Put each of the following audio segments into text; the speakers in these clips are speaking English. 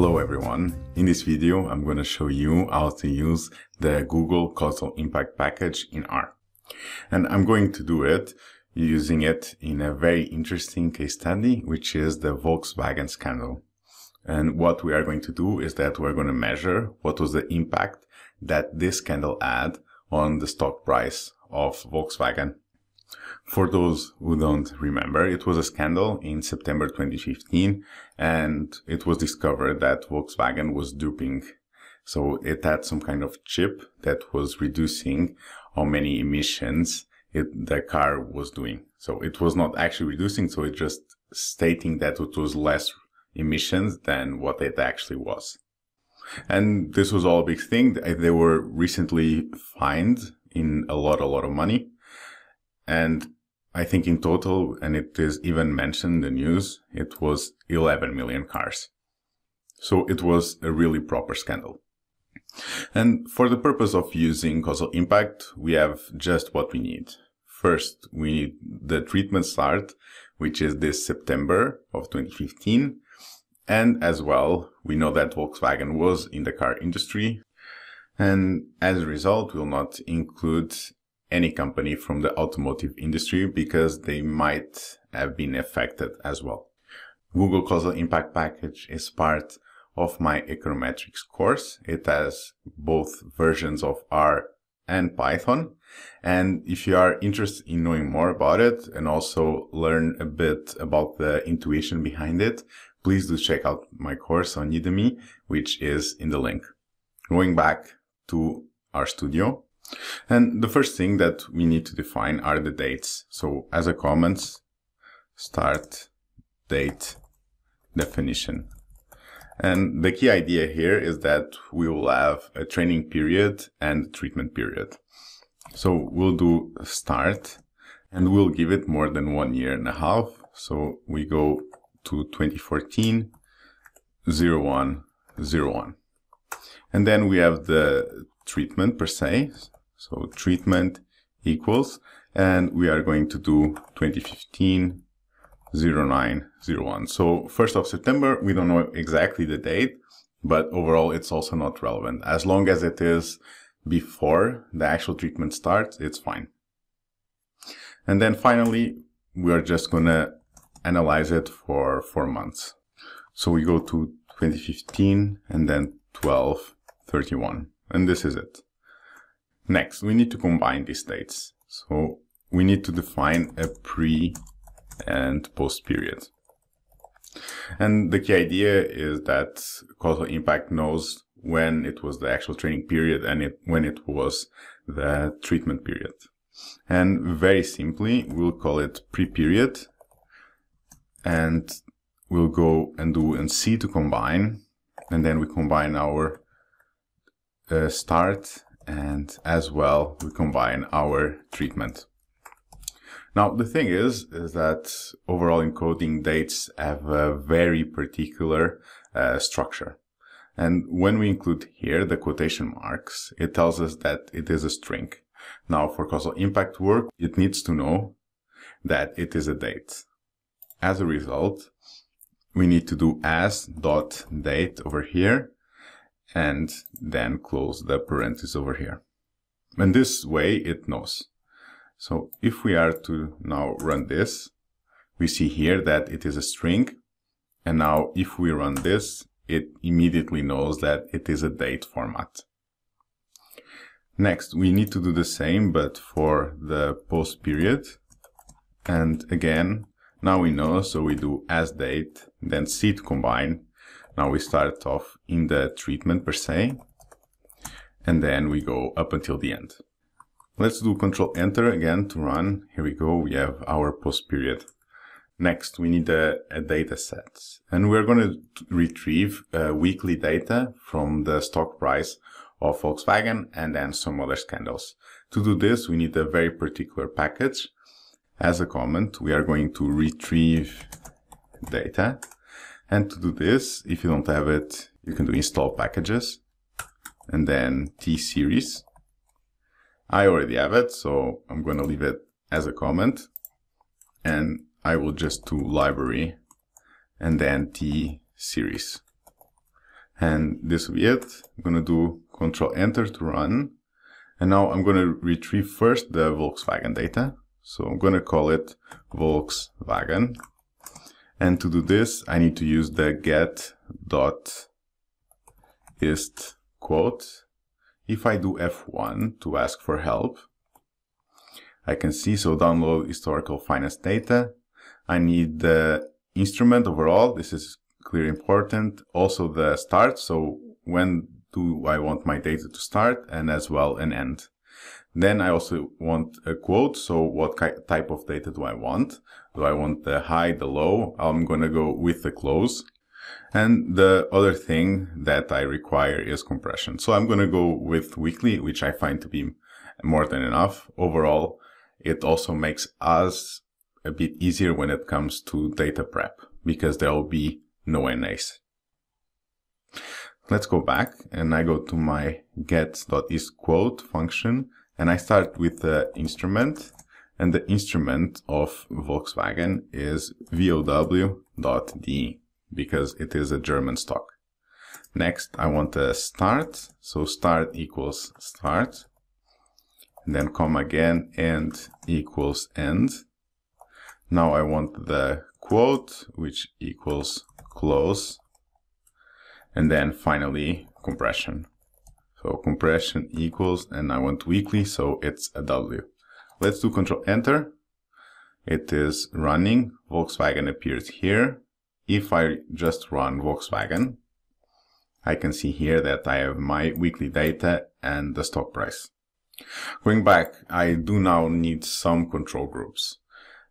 Hello everyone. In this video, I'm going to show you how to use the Google Causal Impact package in R. And I'm going to do it using it in a very interesting case study, which is the Volkswagen scandal. And what we are going to do is that we're going to measure what was the impact that this scandal had on the stock price of Volkswagen. For those who don't remember, it was a scandal in September 2015 and it was discovered that Volkswagen was duping. So it had some kind of chip that was reducing how many emissions it, the car was doing. So it was not actually reducing. So it just stating that it was less emissions than what it actually was. And this was all a big thing. They were recently fined in a lot, a lot of money. And I think in total, and it is even mentioned in the news, it was 11 million cars. So it was a really proper scandal. And for the purpose of using causal impact, we have just what we need. First, we need the treatment start, which is this September of 2015. And as well, we know that Volkswagen was in the car industry. And as a result, we'll not include any company from the automotive industry because they might have been affected as well. Google Causal Impact Package is part of my econometrics course. It has both versions of R and Python. And if you are interested in knowing more about it and also learn a bit about the intuition behind it, please do check out my course on Udemy, which is in the link. Going back to RStudio. And the first thing that we need to define are the dates. So as a comments, start date definition. And the key idea here is that we will have a training period and treatment period. So we'll do start and we'll give it more than one year and a half. So we go to 2014 01 01. And then we have the treatment per se. So treatment equals, and we are going to do 2015 0901. So 1st of September, we don't know exactly the date, but overall it's also not relevant. As long as it is before the actual treatment starts, it's fine. And then finally, we are just going to analyze it for four months. So we go to 2015 and then 1231. And this is it. Next, we need to combine these dates. So we need to define a pre and post period. And the key idea is that causal impact knows when it was the actual training period and it, when it was the treatment period. And very simply, we'll call it pre-period and we'll go and do and C to combine and then we combine our uh, start and as well we combine our treatment. Now the thing is, is that overall encoding dates have a very particular uh, structure. And when we include here the quotation marks, it tells us that it is a string. Now for causal impact work, it needs to know that it is a date. As a result, we need to do as dot date over here and then close the parenthesis over here. And this way it knows. So if we are to now run this, we see here that it is a string. And now if we run this, it immediately knows that it is a date format. Next, we need to do the same, but for the post period. And again, now we know, so we do as date, then C combine, now we start off in the treatment per se, and then we go up until the end. Let's do Control Enter again to run. Here we go. We have our post period. Next, we need a, a data set and we're going to retrieve uh, weekly data from the stock price of Volkswagen and then some other scandals. To do this, we need a very particular package. As a comment, we are going to retrieve data and to do this, if you don't have it, you can do install packages and then tseries. I already have it, so I'm going to leave it as a comment and I will just do library and then tseries. And this will be it. I'm going to do control enter to run. And now I'm going to retrieve first the Volkswagen data. So I'm going to call it Volkswagen. And to do this, I need to use the get dot hist quote. If I do F1 to ask for help, I can see, so download historical finance data. I need the instrument overall. This is clearly important. Also the start. So when do I want my data to start and as well an end. Then I also want a quote. So what type of data do I want? Do I want the high, the low? I'm going to go with the close. And the other thing that I require is compression. So I'm going to go with weekly, which I find to be more than enough. Overall, it also makes us a bit easier when it comes to data prep because there will be no NAs. Let's go back and I go to my get.hist.quote function and I start with the instrument and the instrument of Volkswagen is vow.de because it is a German stock. Next, I want a start. So start equals start. And then come again end equals end. Now I want the quote, which equals close. And then finally compression. So compression equals, and I want weekly, so it's a W. Let's do control enter. It is running. Volkswagen appears here. If I just run Volkswagen, I can see here that I have my weekly data and the stock price. Going back, I do now need some control groups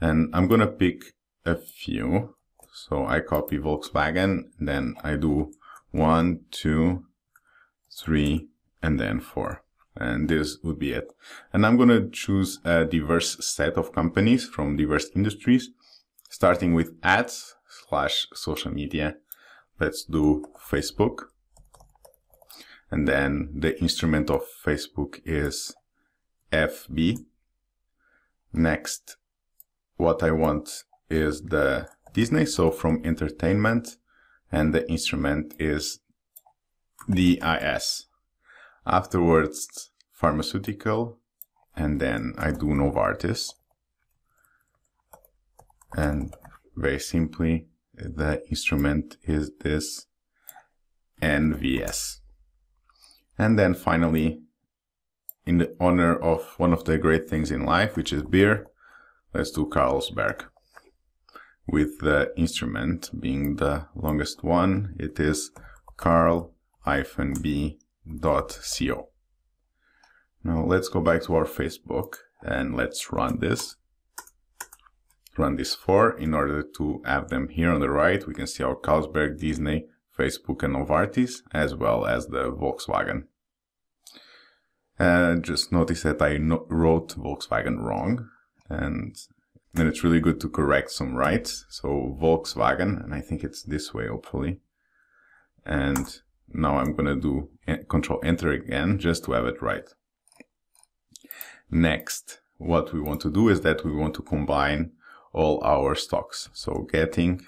and I'm going to pick a few. So I copy Volkswagen, then I do one, two, three, and then four. And this would be it. And I'm going to choose a diverse set of companies from diverse industries, starting with ads slash social media. Let's do Facebook. And then the instrument of Facebook is FB. Next, what I want is the Disney, so from entertainment, and the instrument is DIS. Afterwards, pharmaceutical, and then I do Novartis. And very simply, the instrument is this NVS. And then finally, in the honor of one of the great things in life, which is beer, let's do Carlsberg. With the instrument being the longest one, it is carl-b.co. Now let's go back to our Facebook and let's run this run this for in order to have them here on the right. We can see our Carlsberg, Disney, Facebook and Novartis, as well as the Volkswagen. And just notice that I no wrote Volkswagen wrong and then it's really good to correct some rights. So Volkswagen, and I think it's this way, hopefully. And now I'm going to do control enter again just to have it right. Next, what we want to do is that we want to combine all our stocks. So getting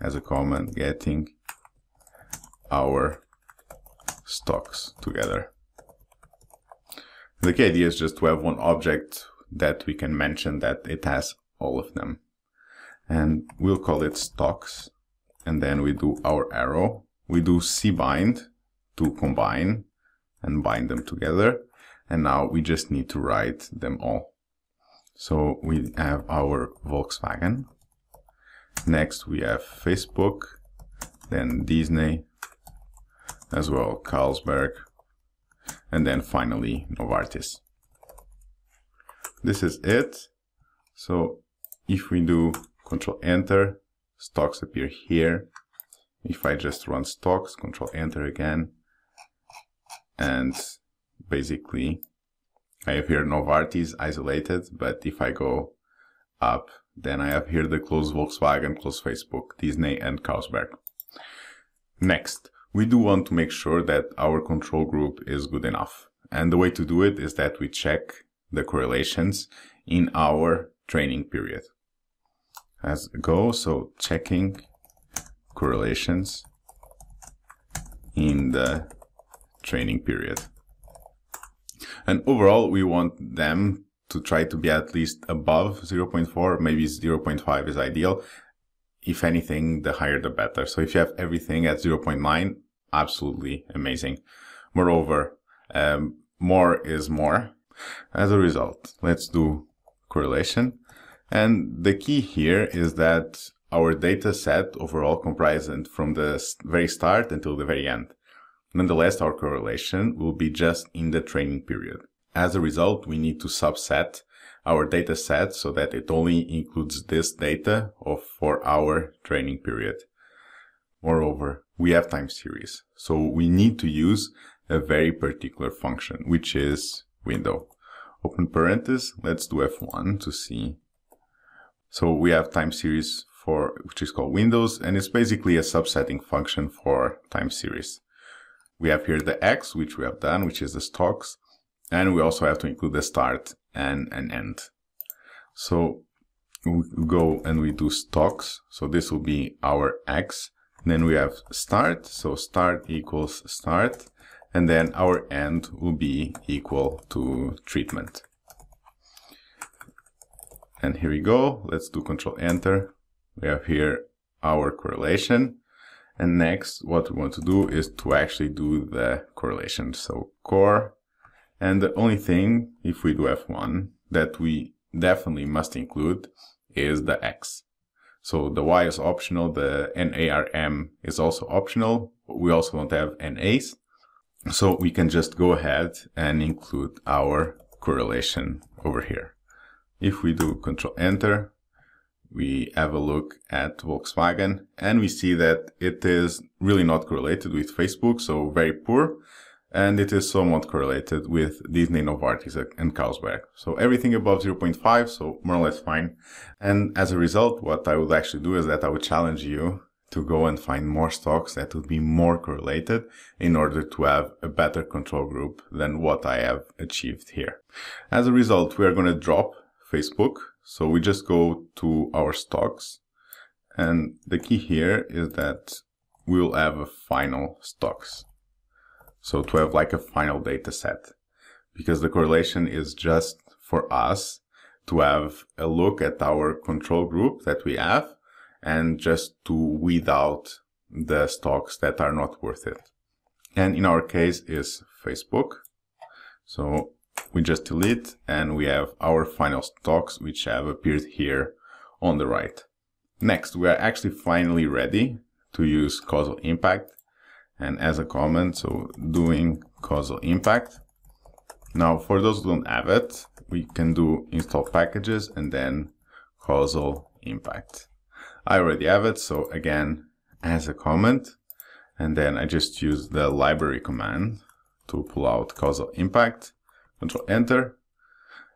as a comment, getting our stocks together. The key idea is just to have one object that we can mention that it has all of them. And we'll call it stocks. And then we do our arrow. We do cbind to combine and bind them together. And now we just need to write them all. So we have our Volkswagen. Next we have Facebook, then Disney, as well Carlsberg, and then finally Novartis. This is it. So if we do control enter, stocks appear here. If I just run stocks, control enter again, and basically I have here Novartis isolated, but if I go up, then I have here the close Volkswagen, close Facebook, Disney and Carlsberg. Next, we do want to make sure that our control group is good enough. And the way to do it is that we check the correlations in our training period. As go, so checking correlations in the training period. And overall, we want them to try to be at least above 0.4, maybe 0.5 is ideal. If anything, the higher the better. So if you have everything at 0.9, absolutely amazing. Moreover, um, more is more. As a result, let's do correlation. And the key here is that our data set overall comprises from the very start until the very end. Nonetheless, our correlation will be just in the training period. As a result, we need to subset our data set so that it only includes this data of for our training period. Moreover, we have time series. So we need to use a very particular function, which is window. Open parenthesis, let's do F1 to see. So we have time series for, which is called windows, and it's basically a subsetting function for time series. We have here the X, which we have done, which is the stocks. And we also have to include the start and an end. So we go and we do stocks. So this will be our X. Then we have start. So start equals start. And then our end will be equal to treatment. And here we go. Let's do control enter. We have here our correlation. And next, what we want to do is to actually do the correlation. So core. And the only thing, if we do F1, that we definitely must include is the X. So the Y is optional, the NARM is also optional. We also don't have NAs. So we can just go ahead and include our correlation over here. If we do control enter, we have a look at Volkswagen and we see that it is really not correlated with Facebook, so very poor. And it is somewhat correlated with Disney, Novartis and Carlsberg. So everything above 0.5, so more or less fine. And as a result, what I would actually do is that I would challenge you to go and find more stocks that would be more correlated in order to have a better control group than what I have achieved here. As a result, we are going to drop Facebook so we just go to our stocks and the key here is that we'll have a final stocks. So to have like a final data set because the correlation is just for us to have a look at our control group that we have and just to weed out the stocks that are not worth it. And in our case is Facebook. So we just delete and we have our final stocks which have appeared here on the right. Next, we are actually finally ready to use causal impact and as a comment, so doing causal impact. Now, for those who don't have it, we can do install packages and then causal impact. I already have it, so again, as a comment, and then I just use the library command to pull out causal impact Control enter.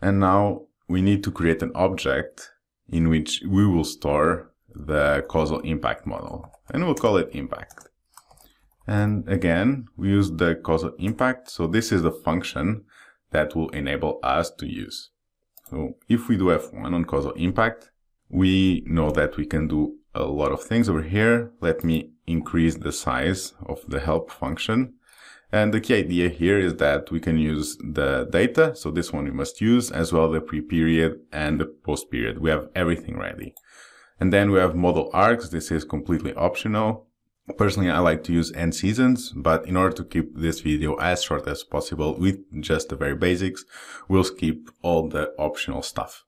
And now we need to create an object in which we will store the causal impact model and we'll call it impact. And again, we use the causal impact. So this is the function that will enable us to use. So if we do F1 on causal impact, we know that we can do a lot of things over here. Let me increase the size of the help function and the key idea here is that we can use the data. So this one we must use as well the pre-period and the post-period. We have everything ready. And then we have model args. This is completely optional. Personally, I like to use nseasons, but in order to keep this video as short as possible with just the very basics, we'll skip all the optional stuff.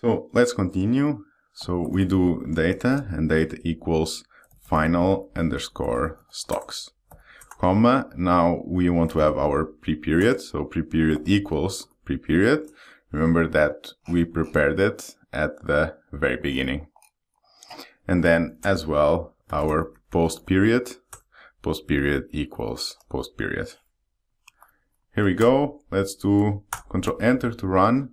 So let's continue. So we do data and data equals final underscore stocks comma. Now we want to have our pre-period. So pre-period equals pre-period. Remember that we prepared it at the very beginning. And then as well, our post period, post period equals post period. Here we go. Let's do control enter to run.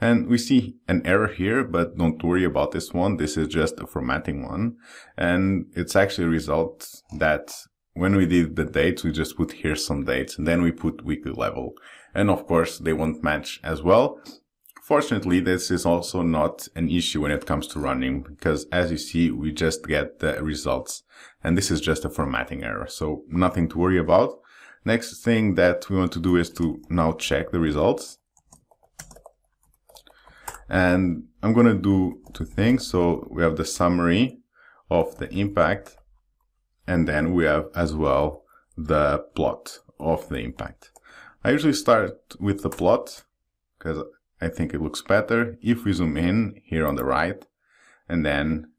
And we see an error here, but don't worry about this one. This is just a formatting one. And it's actually a result that when we did the dates, we just put here some dates and then we put weekly level. And of course, they won't match as well. Fortunately, this is also not an issue when it comes to running because as you see, we just get the results and this is just a formatting error. So nothing to worry about. Next thing that we want to do is to now check the results. And I'm going to do two things. So we have the summary of the impact and then we have as well the plot of the impact. I usually start with the plot because I think it looks better. If we zoom in here on the right and then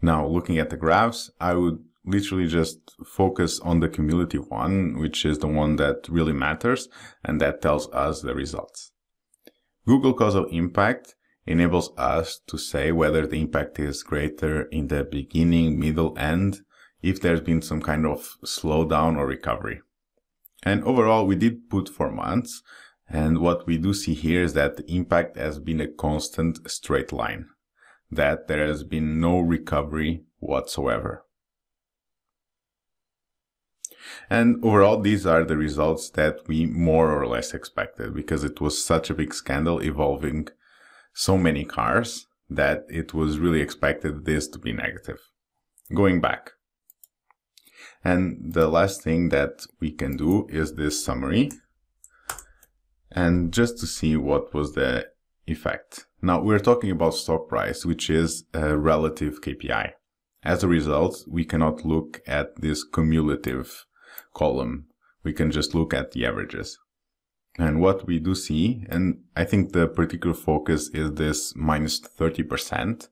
now looking at the graphs, I would literally just focus on the cumulative one, which is the one that really matters and that tells us the results. Google Causal Impact enables us to say whether the impact is greater in the beginning, middle, end, if there's been some kind of slowdown or recovery. And overall, we did put four months. And what we do see here is that the impact has been a constant straight line, that there has been no recovery whatsoever. And overall, these are the results that we more or less expected because it was such a big scandal involving so many cars that it was really expected this to be negative. Going back. And the last thing that we can do is this summary. And just to see what was the effect. Now we're talking about stock price, which is a relative KPI. As a result, we cannot look at this cumulative column. We can just look at the averages. And what we do see, and I think the particular focus is this minus 30%,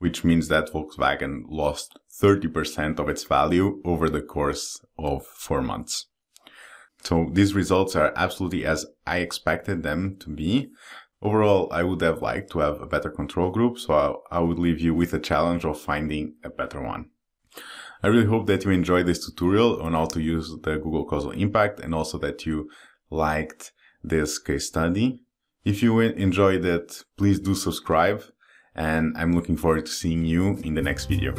which means that Volkswagen lost 30% of its value over the course of four months. So these results are absolutely as I expected them to be. Overall, I would have liked to have a better control group, so I, would leave you with a challenge of finding a better one. I really hope that you enjoyed this tutorial on how to use the Google Causal Impact and also that you liked this case study. If you enjoyed it, please do subscribe and I'm looking forward to seeing you in the next video.